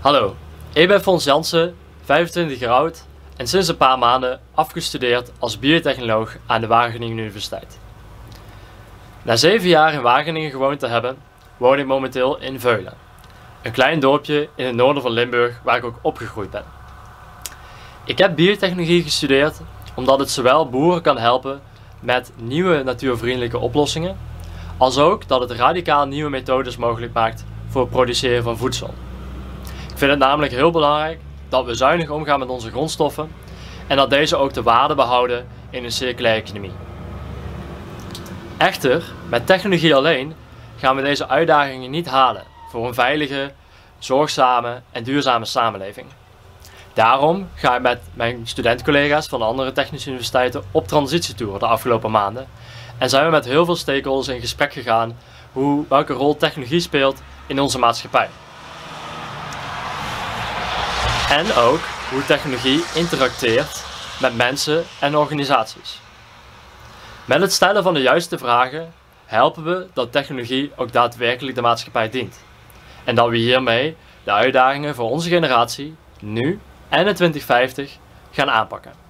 Hallo, ik ben Fons Jansen, 25 jaar oud en sinds een paar maanden afgestudeerd als biotechnoloog aan de Wageningen Universiteit. Na zeven jaar in Wageningen gewoond te hebben, woon ik momenteel in Veulen. Een klein dorpje in het noorden van Limburg waar ik ook opgegroeid ben. Ik heb biotechnologie gestudeerd omdat het zowel boeren kan helpen met nieuwe natuurvriendelijke oplossingen, als ook dat het radicaal nieuwe methodes mogelijk maakt voor het produceren van voedsel. Ik vind het namelijk heel belangrijk dat we zuinig omgaan met onze grondstoffen en dat deze ook de waarde behouden in een circulaire economie. Echter, met technologie alleen gaan we deze uitdagingen niet halen voor een veilige, zorgzame en duurzame samenleving. Daarom ga ik met mijn studentcollega's van de andere technische universiteiten op transitietour de afgelopen maanden en zijn we met heel veel stakeholders in gesprek gegaan hoe, welke rol technologie speelt in onze maatschappij. En ook hoe technologie interacteert met mensen en organisaties. Met het stellen van de juiste vragen helpen we dat technologie ook daadwerkelijk de maatschappij dient. En dat we hiermee de uitdagingen voor onze generatie, nu en in 2050, gaan aanpakken.